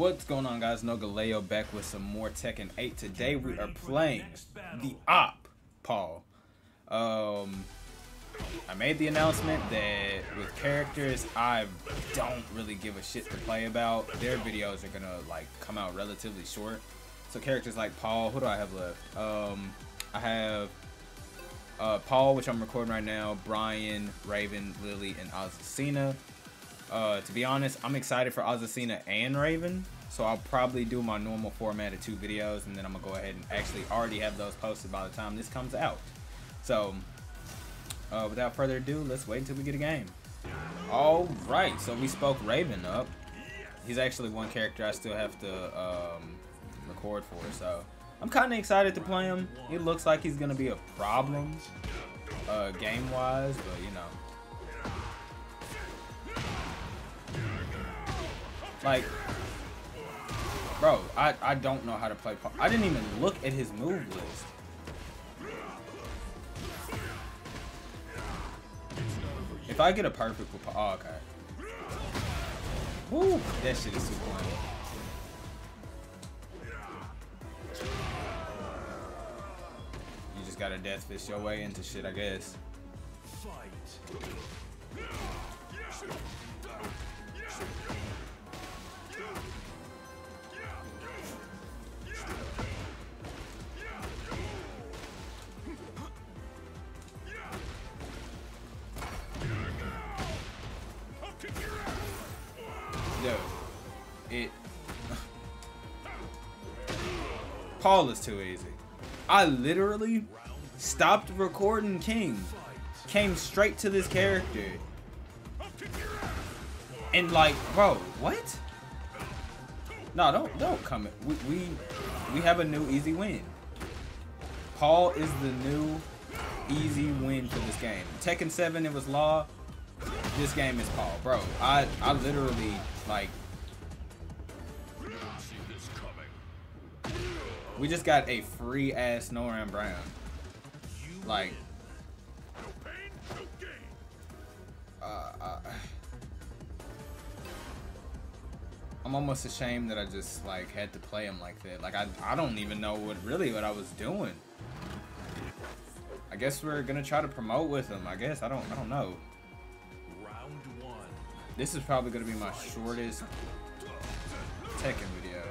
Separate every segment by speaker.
Speaker 1: What's going on guys? Nolgaleo back with some more Tekken 8. Today we are playing the Op, Paul. Um, I made the announcement that with characters I don't really give a shit to play about, their videos are gonna like come out relatively short. So characters like Paul, who do I have left? Um, I have uh, Paul, which I'm recording right now, Brian, Raven, Lily, and Azucena. Uh, to be honest, I'm excited for Azucena and Raven, so I'll probably do my normal format of two videos, and then I'm gonna go ahead and actually already have those posted by the time this comes out. So, uh, without further ado, let's wait until we get a game. All right, so we spoke Raven up. He's actually one character I still have to um, record for, so I'm kind of excited to play him. He looks like he's gonna be a problem uh, game-wise, but you know. Like, bro, I, I don't know how to play. I didn't even look at his move list. If I get a perfect with oh, okay. Woo, that shit is super lame. You just gotta death fist your way into shit, I guess. Fight. Yo, it. Paul is too easy. I literally stopped recording King, came straight to this character, and like, bro, what? No, don't don't come. We we we have a new easy win. Paul is the new easy win for this game. Tekken 7, it was Law this game is called, bro. I I literally like. We just got a free ass Noram Brown. Like. Uh, uh, I'm almost ashamed that I just like had to play him like that. Like I I don't even know what really what I was doing. I guess we're gonna try to promote with him. I guess I don't I don't know. This is probably going to be my shortest Tekken video.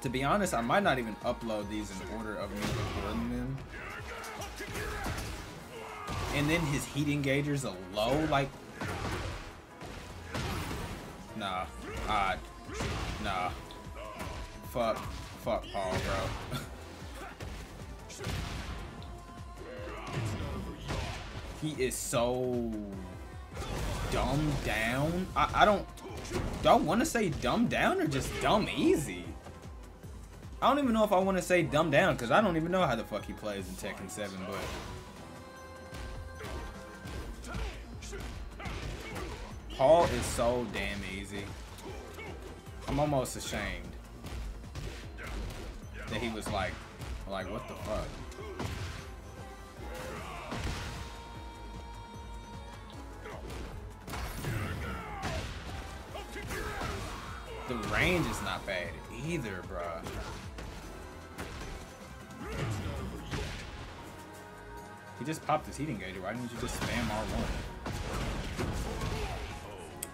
Speaker 1: To be honest, I might not even upload these in order of me recording them. And then his heat engagers are low, like... Nah. Uh, nah. Fuck. Fuck Paul, bro. he is so dumbed down. I, I don't do I want to say dumbed down or just dumb easy? I don't even know if I want to say dumbed down because I don't even know how the fuck he plays in Tekken 7, but Paul is so damn easy. I'm almost ashamed that he was like, like what the fuck? Range is not bad either, bruh. He just popped his heating gauge. Why didn't you just spam R1?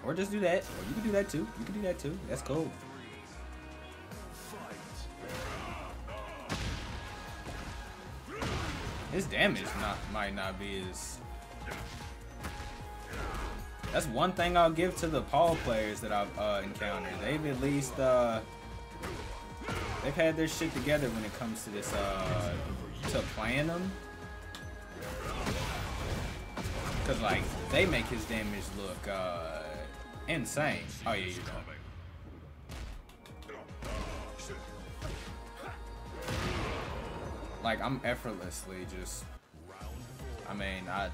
Speaker 1: Or just do that. Or you can do that too. You can do that too. That's cool. His damage not might not be as that's one thing I'll give to the Paul players that I've uh, encountered. They've at least uh, they've had their shit together when it comes to this uh, to playing them. Cause like they make his damage look uh, insane. Oh yeah, you're know. Like I'm effortlessly just. I mean, I.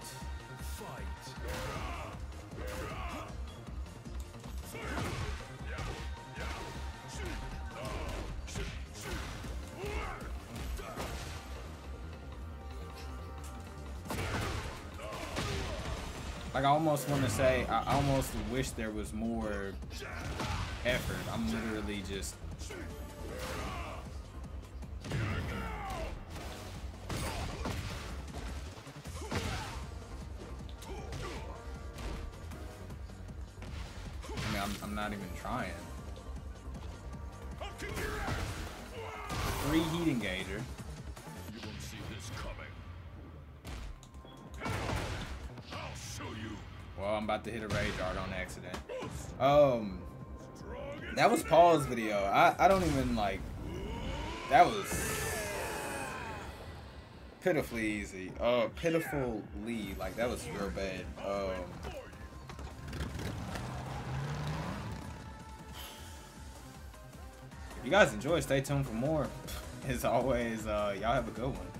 Speaker 1: Like I almost want to say, I almost wish there was more effort. I'm literally just I'm, I'm not even trying. Free heat engager. You won't see this coming. I'll show you. Well, I'm about to hit a rage art on accident. Um, that was Paul's video. I I don't even like. That was pitifully easy. Uh, pitifully like that was real bad. Um. You guys enjoy, stay tuned for more. As always, uh, y'all have a good one.